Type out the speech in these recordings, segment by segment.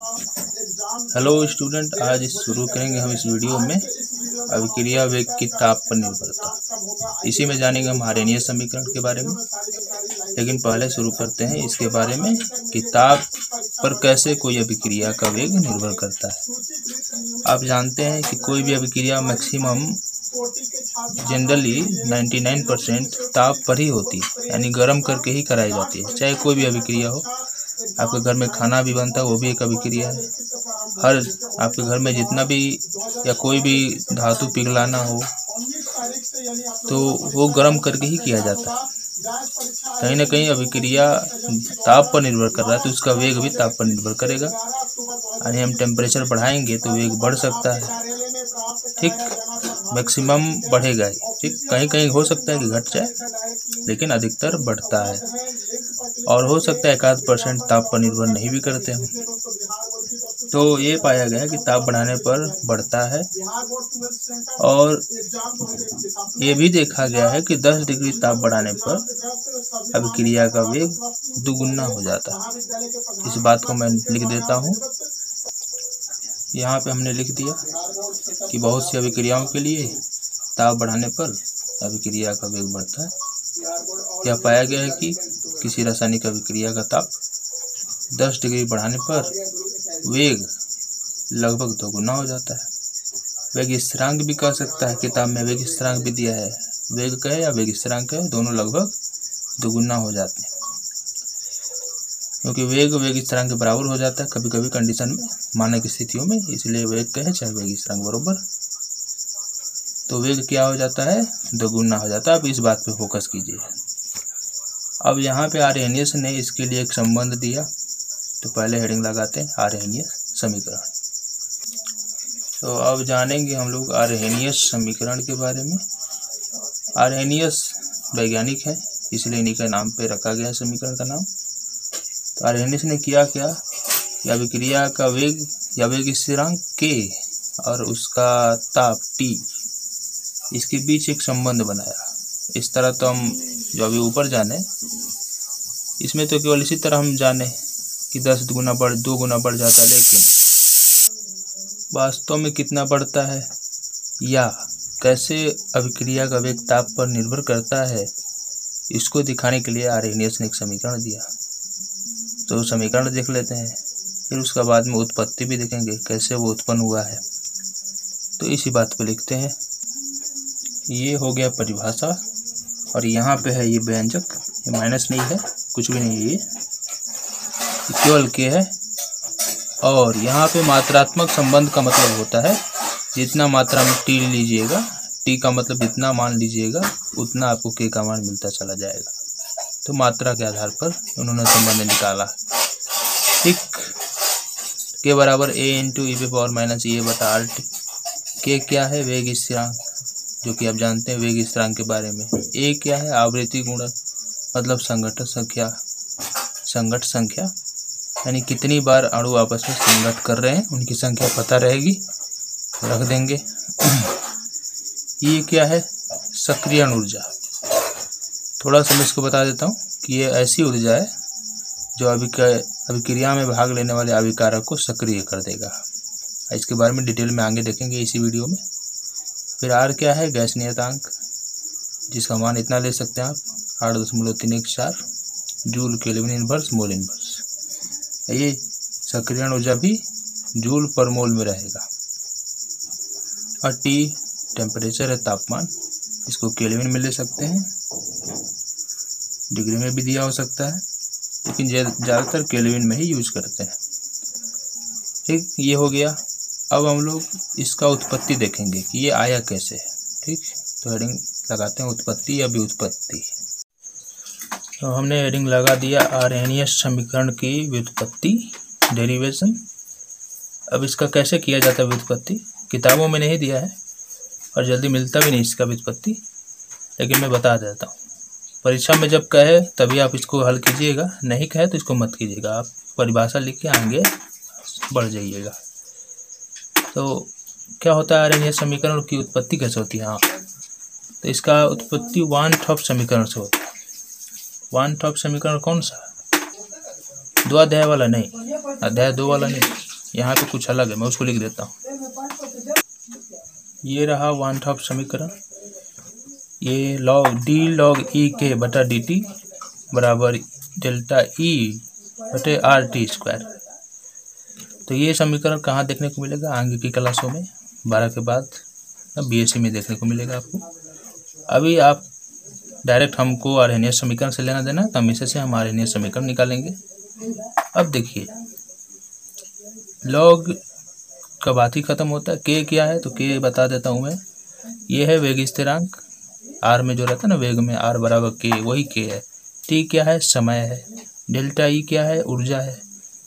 Hello student आज शुरू करेंगे हम इस वीडियो में अभिक्रिया वेग की ताप पर निर्भरता इसी में जानेंगे हम हारेनियस समीकरण के बारे में। लेकिन पहले शुरू करते हैं इसके बारे में कि ताप पर कैसे कोई अभिक्रिया का वेग निर्भर करता है। आप जानते हैं कि कोई भी अभिक्रिया मैक्सिमम जनरली 99 परसेंट ताप पर ही होती है, यानी गर्म करके ही कराई जाती है, चाहे कोई भी अभिक्रिया हो। आपके घर में खाना भी बनता है वो भी एक अभिक्रिया है। हर आपके घर में जितना भी या कोई भी धातु पिघलाना हो तो वो गर्म करके ही किया जाता है। कहीं ना कहीं अभिक्रिया ताप पर निर्भर कर रहा है तो उसका वेग भी ताप पर निर्भर करेगा। यानी हम टेम्परेचर बढ़ाएँगे तो वेग बढ़ सकता है। ठीक। मैक्सिमम बढ़ेगा ठीक? कहीं कहीं हो सकता है कि घट जाए, लेकिन अधिकतर बढ़ता है। और हो सकता है एक आध परसेंट ताप पर निर्भर नहीं भी करते हैं। तो ये पाया गया कि ताप बढ़ाने पर बढ़ता है। और ये भी देखा गया है कि 10 डिग्री ताप बढ़ाने पर अभिक्रिया का वेग दुगुना हो जाता है। इस बात को मैं लिख देता हूँ। यहाँ पे हमने लिख दिया कि बहुत सी अभिक्रियाओं के लिए ताप बढ़ाने पर अभिक्रिया का वेग बढ़ता है। यह पाया गया है कि किसी रासायनिक अभिक्रिया का ताप 10 डिग्री बढ़ाने पर वेग लगभग दोगुना हो जाता है। वेग स्थिरांक भी कह सकता है किताब में वेग स्थिरांक भी दिया है। वेग कहे या वेग स्थिरांक कहे, दोनों लगभग दोगुना हो जाते हैं। क्योंकि वेग वेग स्थिरांक के बराबर हो जाता है कभी कभी कंडीशन में, मानक स्थितियों में, इसलिए वेग कहे चाहे वेग स्थिरांक बराबर। तो वेग क्या हो जाता है? दोगुना हो जाता है। आप इस बात पे फोकस कीजिए। अब यहाँ पे आर्यनियस ने इसके लिए एक संबंध दिया। तो पहले हेडिंग लगाते हैं आर्यनियस समीकरण। तो अब जानेंगे हम लोग आर्यनियस समीकरण के बारे में। आर्यनियस वैज्ञानिक है, इसलिए इन्हीं के नाम पे रखा गया है समीकरण का नाम। तो आर्यनियस ने किया क्या? या विक्रिया का वेग, या वेग स्थिरांक के और उसका ताप टी? इसके बीच एक संबंध बनाया। इस तरह तो हम जो अभी ऊपर जाने, इसमें तो केवल इसी तरह हम जाने कि दस गुना बढ़, दो गुना बढ़ जाता है, लेकिन वास्तव में कितना बढ़ता है? या कैसे अभिक्रिया का वेग ताप पर निर्भर करता है? इसको दिखाने के लिए आर्यनियस ने एक समीकरण दिया। तो समीकरण देख लेते हैं। फिर उसका बाद में उत्पत्ति भी देखेंगे, कैसे वो उत्पन्न हुआ है। तो इसी बात को लिखते हैं। ये हो गया परिभाषा, और यहाँ पे है ये व्यंजक, ये माइनस नहीं है, कुछ भी नहीं है ये। केवल के है। और यहाँ पे मात्रात्मक संबंध का मतलब होता है, जितना मात्रा में टी लीजिएगा टी का मतलब जितना मान लीजिएगा, उतना आपको के का मान मिलता चला जाएगा। तो मात्रा के आधार पर उन्होंने संबंध निकाला। ठीक के बराबर ए इंटू ई पे पावर माइनस ए बटा आर टी के क्या है? वेग स्थिरांक, जो कि आप जानते हैं वेग स्थिरांक के बारे में। ए क्या है? आवृत्ति गुणक मतलब संगठन संख्या संगठ संख्या, यानी कितनी बार अणु आपस में संगठ कर रहे हैं, उनकी संख्या पता रहेगी, रख देंगे। ये क्या है? सक्रिय ऊर्जा। थोड़ा सा मैं इसको बता देता हूँ कि ये ऐसी ऊर्जा है जो अभिक्रिया में भाग लेने वाले अभिकारक को सक्रिय कर देगा। इसके बारे में डिटेल में आगे देखेंगे इसी वीडियो में। फिर आर क्या है? गैस नियतांक, जिसका मान इतना ले सकते हैं आप, आठ दशमलव तीन एक चार, joule kelvin inverse, mole inverse. ये सक्रियण ऊर्जा भी जूल पर मोल में रहेगा। और टी टेम्परेचर है तापमान, इसको केल्विन में ले सकते हैं। डिग्री में भी दिया हो सकता है, लेकिन ज़्यादातर केल्विन में ही यूज़ करते हैं। ठीक, ये हो गया। अब हम लोग इसका उत्पत्ति देखेंगे कि ये आया कैसे है। ठीक तो हेडिंग लगाते हैं उत्पत्ति या व्युत्पत्ति। तो हमने हेडिंग लगा दिया आर्यनियस समीकरण की व्युत्पत्ति डेरिवेशन अब इसका कैसे किया जाता है व्युत्पत्ति? किताबों में नहीं दिया है, और जल्दी मिलता भी नहीं इसका व्युत्पत्ति, लेकिन मैं बता देता हूँ। परीक्षा में जब कहे, तभी आप इसको हल कीजिएगा। नहीं कहे तो इसको मत कीजिएगा। आप परिभाषा लिख के आगे बढ़ जाइएगा। तो क्या होता है आर्यनियस समीकरण की उत्पत्ति कैसे होती है? हाँ। तो इसका उत्पत्ति वन ठॉप समीकरण से होता है। वन ठॉप समीकरण कौन सा? दो अध्याय वाला नहीं। अध्याय दो वाला नहीं। यहाँ पे कुछ अलग है, मैं उसको लिख देता हूँ। ये रहा वन टॉप समीकरण। ये लॉग डी लॉग ई के बटा डी टी बराबर डेल्टा ई बटे आर टी स्क्वायर तो ये समीकरण कहाँ देखने को मिलेगा? आगे की क्लासों में। बारह के बाद बीएससी में देखने को मिलेगा आपको। अभी आप डायरेक्ट हमको आर एन समीकरण से लेना देना हम इसे से हम आर एन समीकरण निकालेंगे। अब देखिए लॉग का बात ही खत्म होता है? के क्या है? तो के बता देता हूँ मैं। ये है वेग स्थिरांक। आर में जो रहता है ना, वेग में, आर बराबर के, वही के है। टी क्या है? समय है। डेल्टा ई क्या है? ऊर्जा है।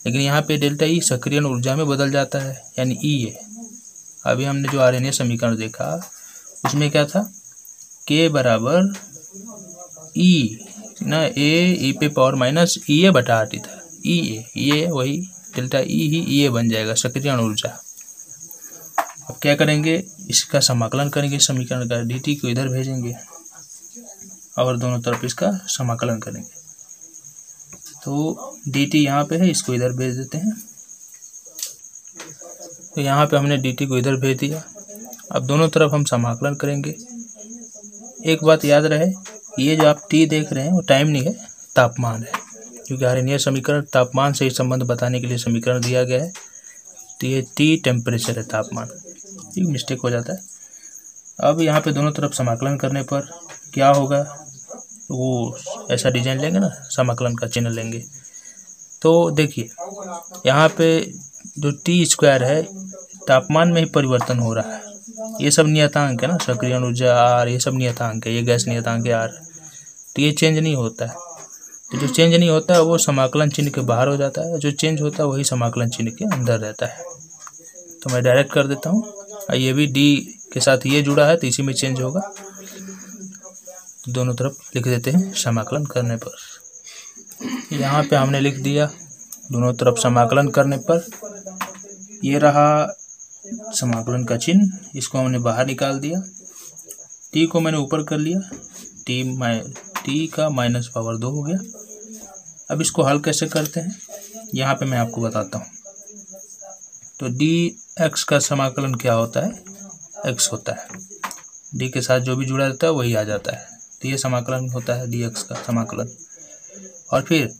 लेकिन यहाँ पे डेल्टा ई सक्रिय ऊर्जा में बदल जाता है, यानी ई है। अभी हमने जो आर समीकरण देखा, उसमें क्या था? के बराबर ई, ना ए, ई पे पावर माइनस ई ए बटा आर टी था। ई ए, ये वही, डेल्टा ई ही, ई ए बन जाएगा सक्रिय ऊर्जा। अब क्या करेंगे? इसका समाकलन करेंगे, समीकरण का टी को इधर भेजेंगे और दोनों तरफ़ इसका समाकलन करेंगे। तो डी टी यहाँ पर है, इसको इधर भेज देते हैं। तो यहाँ पे हमने डी टी को इधर भेज दिया। अब दोनों तरफ़ हम समाकलन करेंगे। एक बात याद रहे, ये जो आप टी देख रहे हैं, वो टाइम नहीं है, तापमान है। क्योंकि आर्यनीय समीकरण तापमान से ही संबंध बताने के लिए समीकरण दिया गया है। तो ये टी टेम्परेचर है, तापमान। ठीक मिस्टेक हो जाता है। अब यहाँ पे दोनों तरफ़ समाकलन करने पर क्या होगा? वो ऐसा डिज़ाइन लेंगे ना, समाकलन का चिन्ह लेंगे। तो देखिए, यहाँ पे जो टी स्क्वायर है, तापमान में ही परिवर्तन हो रहा है। ये सब नियतांक है ना, सक्रिय ऊर्जा आर ये सब नियतांक है, ये गैस नियतांक है आर तो ये चेंज नहीं होता है। तो जो चेंज नहीं होता है, वो समाकलन चिन्ह के बाहर हो जाता है। जो चेंज होता है, वही समाकलन चिन्ह के अंदर रहता है। तो मैं डायरेक्ट कर देता हूँ। ये भी डी के साथ ये जुड़ा है तो इसी में चेंज होगा। दोनों तरफ़ लिख देते हैं, समाकलन करने पर। यहाँ पे हमने लिख दिया, दोनों तरफ़ समाकलन करने पर। ये रहा समाकलन का चिन्ह, इसको हमने बाहर निकाल दिया। टी को मैंने ऊपर कर लिया टी माइ टी का माइनस पावर दो हो गया। अब इसको हल कैसे करते हैं, यहाँ पे मैं आपको बताता हूँ। तो डी एक्स का समाकलन क्या होता है? एक्स होता है। डी के साथ जो भी जुड़ा रहता है, वही आ जाता है। तो ये समाकलन होता है डी एक्स का समाकलन। और फिर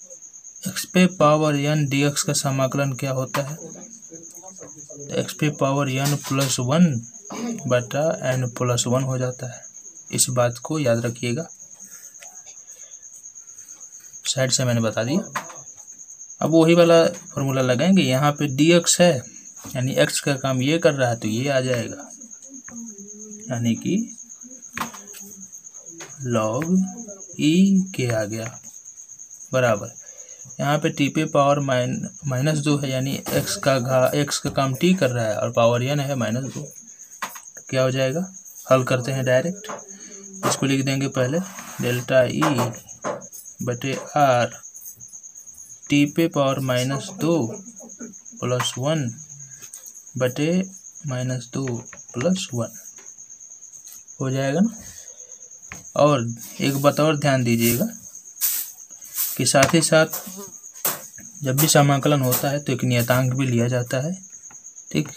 एक्स पे पावर एन डी एक्स का समाकलन क्या होता है? तो एक्स पे पावर एन प्लस वन बटा एन प्लस वन हो जाता है। इस बात को याद रखिएगा। साइड से मैंने बता दिया। अब वही वाला फॉर्मूला लगाएँगे। यहाँ पे डी एक्स है। यानी एक्स का काम ये कर रहा है तो ये आ जाएगा। यानी कि लॉग ई के आ गया। बराबर। यहाँ पे टी पे पावर माइन माइनस दो है, यानी एक्स का घा एक्स का काम टी कर रहा है और पावर एन है माइनस दो। क्या हो जाएगा? हल करते हैं डायरेक्ट इसको लिख देंगे पहले डेल्टा ई बटे आर टी पे पावर माइनस दो प्लस वन बटे माइनस दो प्लस वन। हो जाएगा ना? और एक बात और ध्यान दीजिएगा कि साथ ही साथ जब भी समाकलन होता है तो एक नियतांक भी लिया जाता है, ठीक?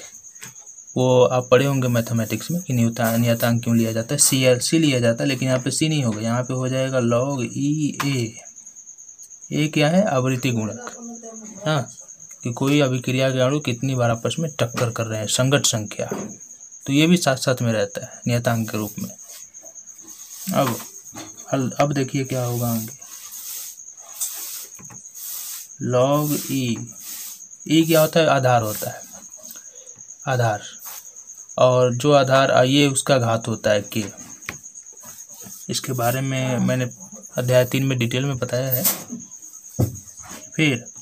वो आप पढ़े होंगे मैथमेटिक्स में कि नियतांक क्यों लिया जाता है? सी एल सी लिया जाता है, लेकिन यहाँ पे सी नहीं होगा। यहाँ पे हो जाएगा लॉग ई ए ए क्या है? आवृत्ति गुणक। हाँ। कि कोई अभिक्रिया के अणु कितनी बार आपस में टक्कर कर रहे हैं संगत संख्या। तो ये भी साथ साथ में रहता है, नियतांक के रूप में। अब, हल, अब देखिए क्या होगा आगे। लॉग ई ई क्या होता है? आधार होता है। आधार। और जो आधार आइए, उसका घात होता है के इसके बारे में मैंने अध्याय तीन में डिटेल में बताया है। फिर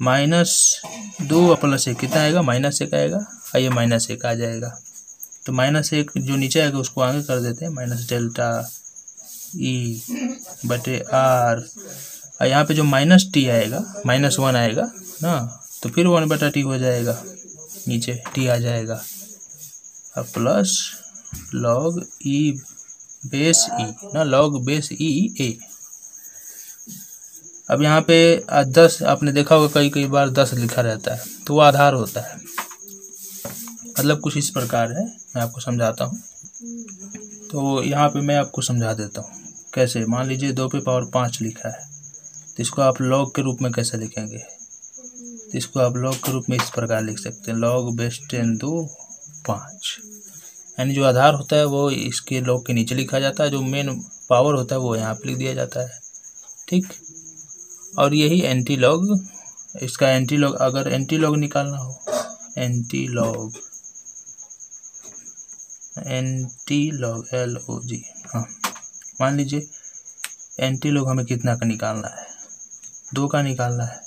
माइनस दो प्लस एक कितना आएगा? माइनस एक आएगा आइए माइनस एक आ जाएगा। तो माइनस एक जो नीचे आएगा, उसको आगे कर देते हैं। माइनस डेल्टा ई बटे आर। और यहाँ पे जो माइनस टी आएगा, माइनस वन आएगा ना तो फिर वन बटा टी हो जाएगा। नीचे टी आ जाएगा। और plus log e base e ना लॉग बेस ई ए अब यहाँ पे दस, आपने देखा होगा कई कई बार दस लिखा रहता है तो वो आधार होता है। मतलब कुछ इस प्रकार है, मैं आपको समझाता हूँ। तो यहाँ पे मैं आपको समझा देता हूँ, कैसे? मान लीजिए दो पे पावर पाँच लिखा है तो इसको आप लॉग के रूप में कैसे लिखेंगे? तो इसको आप लॉग के रूप में इस प्रकार लिख सकते हैं लॉग बेस टेन दो पाँच। यानी जो आधार होता है, वो इसके लॉग के नीचे लिखा जाता है, जो मेन पावर होता है, वो यहाँ पर लिख दिया जाता है। ठीक? और यही एंटी लॉग इसका एंटी लॉग अगर एंटी लॉग निकालना हो anti log anti log L O G हाँ मान लीजिए एंटी लॉग हमें कितना का निकालना है? दो का निकालना है,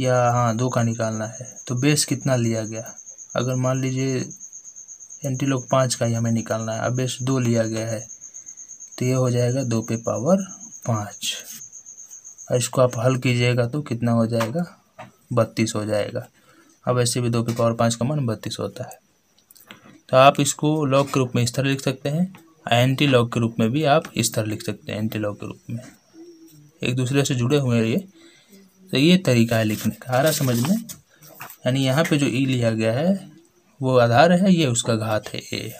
या हाँ दो का निकालना है तो बेस कितना लिया गया? अगर मान लीजिए एंटी लॉग पाँच का ही हमें निकालना है, अब बेस दो लिया गया है तो ये हो जाएगा दो पे पावर पाँच। इसको आप हल कीजिएगा तो कितना हो जाएगा? बत्तीस हो जाएगा। अब ऐसे भी दो पे पावर पाँच का मान बत्तीस होता है। तो आप इसको लॉग के रूप में इस तरह लिख सकते हैं। एंटी लॉग के रूप में भी आप इस तरह लिख सकते हैं एंटी लॉग के रूप में। एक दूसरे से जुड़े हुए हैं ये। तो ये तरीका है लिखने का। आ रहा समझ में? यानी यहाँ पे जो ई लिया गया है, वो आधार है, ये उसका घात है ए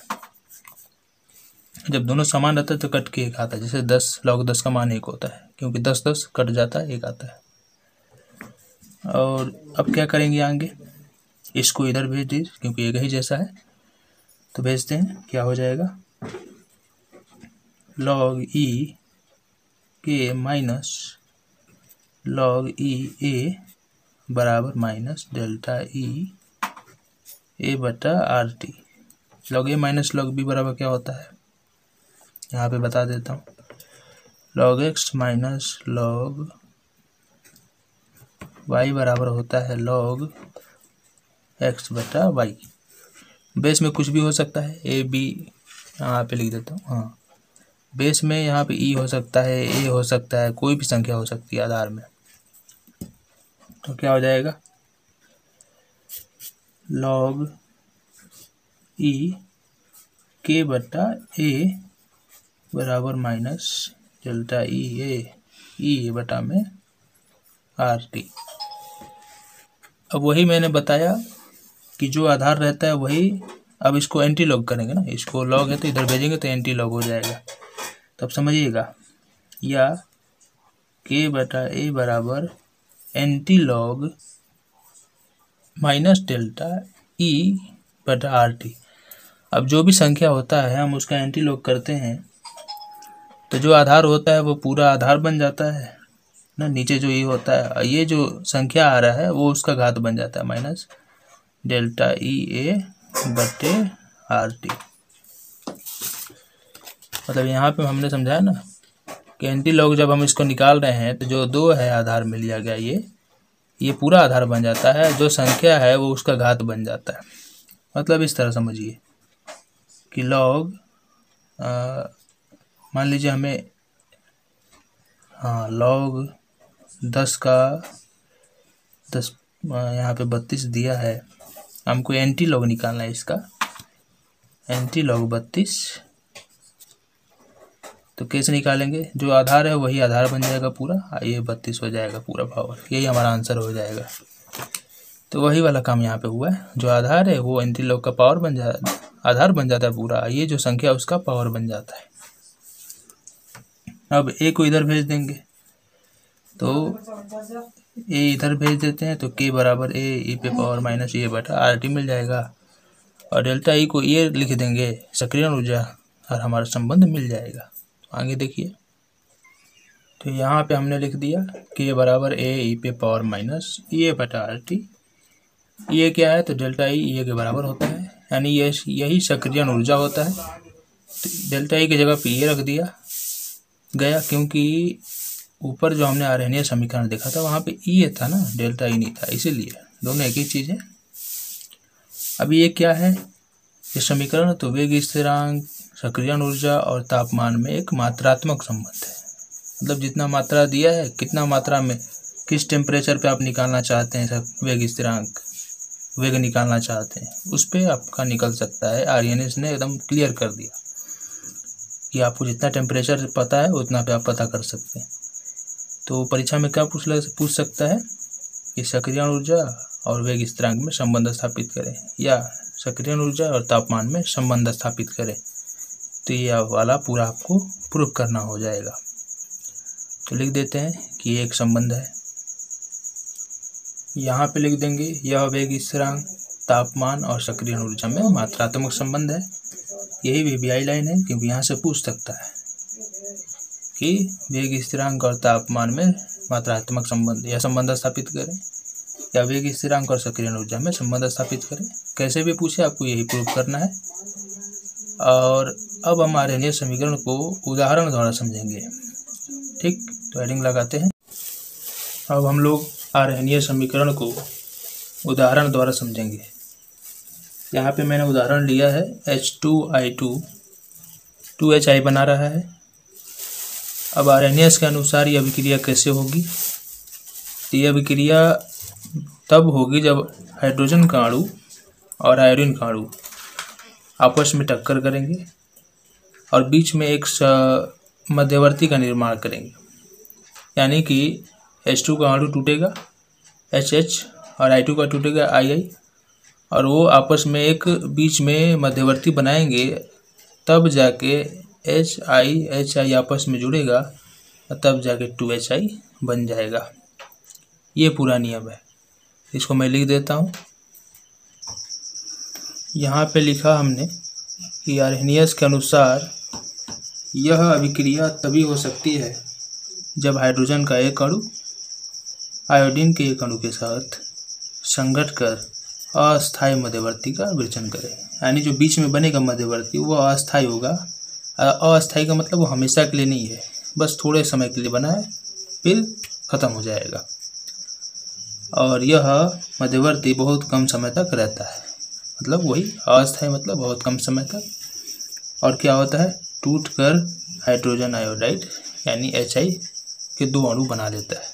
जब दोनों समान रहता है तो कट के एक आता है। जैसे दस, लॉग दस का मान एक होता है, क्योंकि दस दस कट जाता है, एक आता है। और अब क्या करेंगे आगे? इसको इधर भेज दीजिए, क्योंकि एक ही जैसा है। तो भेजते हैं, क्या हो जाएगा? लॉग ई के माइनस लॉग ई ए बराबर माइनस डेल्टा ई ए बटा R T log A minus log B बराबर क्या होता है? यहाँ पे बता देता हूँ। Log x minus log y बराबर होता है लॉग एक्स बटा वाई बेस में कुछ भी हो सकता है ए बी यहाँ पे लिख देता हूँ हाँ। बेस में यहाँ पे ई हो सकता है ए हो सकता है, कोई भी संख्या हो सकती है आधार में। तो क्या हो जाएगा? लॉग ई के बटा ए बराबर minus delta E A E A बटा में आर टी अब वही मैंने बताया कि जो आधार रहता है वही, अब इसको एंटी लॉग करेंगे ना। इसको लॉग है तो इधर भेजेंगे तो एंटी लॉग हो जाएगा। तो अब समझिएगा, या के बटा ए बराबर anti log minus delta E बटा आर टी अब जो भी संख्या होता है, हम उसका एंटी लॉग करते हैं। तो जो आधार होता है वो पूरा आधार बन जाता है, ना? नीचे जो ई होता है ये जो संख्या आ रहा है वो उसका घात बन जाता है, माइनस डेल्टा ई ए बटे आर टी। मतलब यहाँ पे हमने समझाया ना कि एंटी लॉग जब हम इसको निकाल रहे हैं तो जो दो है आधार में लिया गया ये ये पूरा आधार बन जाता है, जो संख्या है वो उसका घात बन जाता है। मतलब इस तरह समझिए कि लॉग मान लीजिए हमें हाँ लॉग दस का दस यहाँ पे बत्तीस दिया है। हमको एंटी लॉग निकालना है इसका? एंटी लॉग बत्तीस। तो कैसे निकालेंगे? जो आधार है वही आधार बन जाएगा पूरा। ये बत्तीस हो जाएगा पूरा पावर यही हमारा आंसर हो जाएगा। तो वही वाला काम यहाँ पे हुआ है। जो आधार है, वो एंटी लॉग का पावर बन जा, आधार बन जाता है पूरा। ये जो संख्या उसका पावर बन जाता है। अब ए को इधर भेज देंगे। तो ए इधर भेज देते हैं तो के बराबर ए, ई पे पावर माइनस ए बटा आर टी मिल जाएगा। और डेल्टा ई को ये लिख देंगे सक्रिय ऊर्जा, और हमारा संबंध मिल जाएगा। आगे देखिए। तो यहाँ पे हमने लिख दिया, के बराबर ए, ई पे पावर माइनस ए बटा आर टी। ये क्या है? तो डेल्टा ई, ये के बराबर होता है। यानी ये यही सक्रिय ऊर्जा होता है। तो डेल्टा ई की जगह पे ये रख दिया। गया क्योंकि ऊपर जो हमने आरहनीय समीकरण देखा था, वहाँ पे ई था ना, डेल्टा ई नहीं था, इसीलिए दोनों एक ही चीज़ है। अभी ये क्या है? ये समीकरण तो वेग, स्थिरांक, सक्रिय ऊर्जा और तापमान में एक मात्रात्मक संबंध है। मतलब जितना मात्रा दिया है, कितना मात्रा में, किस टेम्परेचर पे आप निकालना चाहते हैं सब वेग, स्थिरांक, वेग निकालना चाहते हैं, उस पर आपका निकल सकता है। आर्यनिस ने एकदम क्लियर कर दिया। कि आपको जितना टेम्परेचर पता है, उतना पे आप पता कर सकते हैं। तो परीक्षा में क्या पूछ लग, पूछ सकता है कि सक्रिय ऊर्जा और वेग स्थिरांक में संबंध स्थापित करें, या सक्रिय ऊर्जा और तापमान में संबंध स्थापित करें। तो ये वाला पूरा आपको प्रूफ करना हो जाएगा। तो लिख देते हैं कि एक संबंध है। यहाँ पे लिख देंगे, यह वेग स्थिरांक, तापमान और सक्रिय ऊर्जा में मात्रात्मक संबंध है। यही वीबीआई लाइन है, क्योंकि यहाँ से पूछ सकता है कि वेग स्थिरांक और तापमान में मात्रात्मक संबंध या संबंध स्थापित करें, या वेग स्थिरांक और सक्रिय ऊर्जा में संबंध स्थापित करें। कैसे भी पूछे, आपको यही प्रूव करना है। और अब हम आर समीकरण को उदाहरण द्वारा समझेंगे। ठीक तो हेडिंग लगाते हैं। अब हम लोग आर समीकरण को उदाहरण द्वारा समझेंगे। यहाँ पे मैंने उदाहरण लिया है H two I two two H I बना रहा है। अब आर एन एस के अनुसार यह अभिक्रिया कैसे होगी? यह अभिक्रिया तब होगी जब हाइड्रोजन का अणु और आयोडीन का अणु आपस में टक्कर करेंगे और बीच में एक मध्यवर्ती का निर्माण करेंगे। यानी कि एच टू का अणु टूटेगा एच एच और आई टू का टूटेगा आई आई और वो आपस में एक बीच में मध्यवर्ती बनाएँगे, तब जाके एच आई एच आई आपस में जुड़ेगा और तब जाके टू एच आई बन जाएगा। ये पूरा नियम है। इसको मैं लिख देता हूँ। यहाँ पे लिखा हमने कि आर्हेनियस के अनुसार यह अभिक्रिया तभी हो सकती है जब हाइड्रोजन का एक अणु आयोडीन के एक अणु के साथ संगठ कर अस्थायी मध्यवर्ती का विरचन करे। यानी जो बीच में बनेगा मध्यवर्ती, वो अस्थायी होगा। अस्थायी का मतलब वो हमेशा के लिए नहीं है। बस थोड़े समय के लिए बना है, फिर ख़त्म हो जाएगा। और यह मध्यवर्ती बहुत कम समय तक रहता है। मतलब वही, अस्थायी मतलब बहुत कम समय तक। और क्या होता है? टूट कर हाइड्रोजन आयोडाइड, यानी एच आई के दो अणु बना लेता है।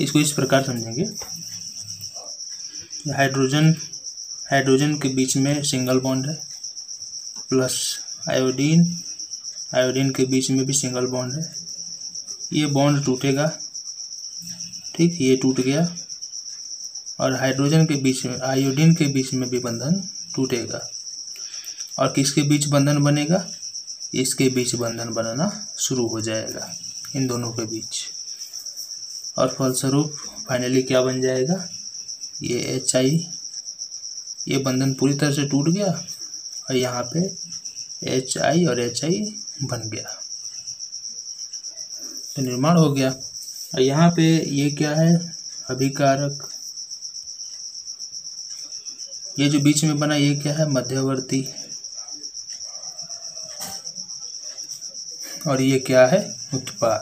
इसको इस प्रकार समझेंगे। हाइड्रोजन हाइड्रोजन के बीच में सिंगल बॉन्ड है प्लस आयोडीन आयोडीन के बीच में भी सिंगल बॉन्ड है। ये बॉन्ड टूटेगा, ठीक, ये टूट गया, और हाइड्रोजन के बीच में आयोडीन के बीच में भी बंधन टूटेगा। और किसके बीच बंधन बनेगा? इसके बीच बंधन बनना शुरू हो जाएगा, इन दोनों के बीच। और फलस्वरूप फाइनली क्या बन जाएगा? ये एच आई ये बंधन पूरी तरह से टूट गया और यहाँ पे एच आई और एच आई बन गया। तो निर्माण हो गया। और यहाँ पे ये क्या है? अभिकारक। ये जो बीच में बना, ये क्या है? मध्यवर्ती। और ये क्या है? उत्पाद।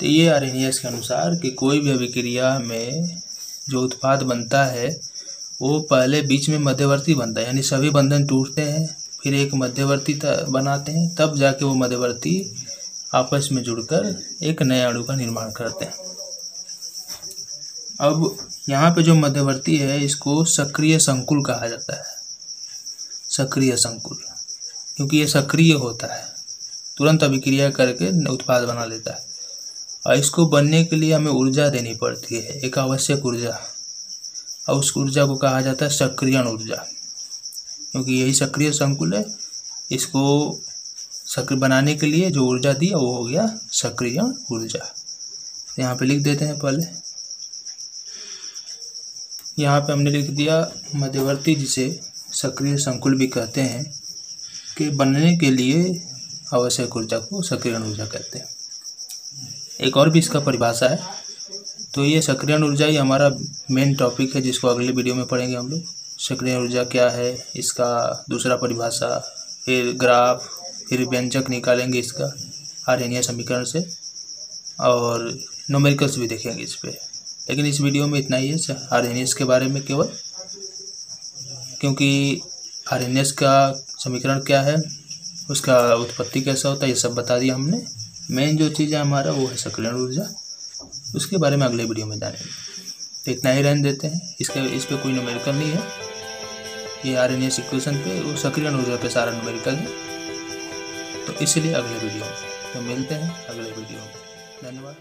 तो ये आरेनियस के अनुसार कि कोई भी अभिक्रिया में जो उत्पाद बनता है, वो पहले बीच में मध्यवर्ती बनता है। यानी सभी बंधन टूटते हैं, फिर एक मध्यवर्ती बनाते हैं, तब जाके वो मध्यवर्ती आपस में जुड़कर एक नए अणु का निर्माण करते हैं। अब यहाँ पे जो मध्यवर्ती है, इसको सक्रिय संकुल कहा जाता है। सक्रिय संकुल, क्योंकि ये सक्रिय होता है, तुरंत अभिक्रिया करके उत्पाद बना लेता है। और इसको बनने के लिए हमें ऊर्जा देनी पड़ती है, एक आवश्यक ऊर्जा। और उस ऊर्जा को कहा जाता है सक्रियण ऊर्जा, क्योंकि यही सक्रिय संकुल है। इसको सक्रिय बनाने के लिए जो ऊर्जा दी वो हो गया सक्रिय ऊर्जा। यहाँ पे लिख देते हैं पहले। यहाँ पे हमने लिख दिया मध्यवर्ती, जिसे सक्रिय संकुल भी कहते हैं, कि बनने के लिए आवश्यक ऊर्जा को सक्रिय ऊर्जा कहते हैं। एक और भी इसका परिभाषा है। तो ये सक्रिय ऊर्जा ही हमारा मेन टॉपिक है, जिसको अगले वीडियो में पढ़ेंगे हम लोग। सक्रिय ऊर्जा क्या है, इसका दूसरा परिभाषा, फिर ग्राफ फिर व्यंजक निकालेंगे इसका, आर्यनीय समीकरण से, और नोमेरिकल्स भी देखेंगे इस पर लेकिन इस वीडियो में इतना ही है आर के बारे में केवल। क्योंकि आर का समीकरण क्या है, उसका उत्पत्ति कैसा होता है, ये सब बता दिया हमने। मेन जो चीज़ है हमारा वो है सक्रिय ऊर्जा। उसके बारे में अगले वीडियो में जानेंगे। तो इतना ही रहने देते हैं। इसके, इस पर कोई न्यूमेरिकल नहीं है। ये आर एन एस इक्वेशन पे और सक्रिय ऊर्जा पे सारा न्यूमेरिकल है। तो इसलिए अगले वीडियो में। तो मिलते हैं अगले वीडियो में। धन्यवाद।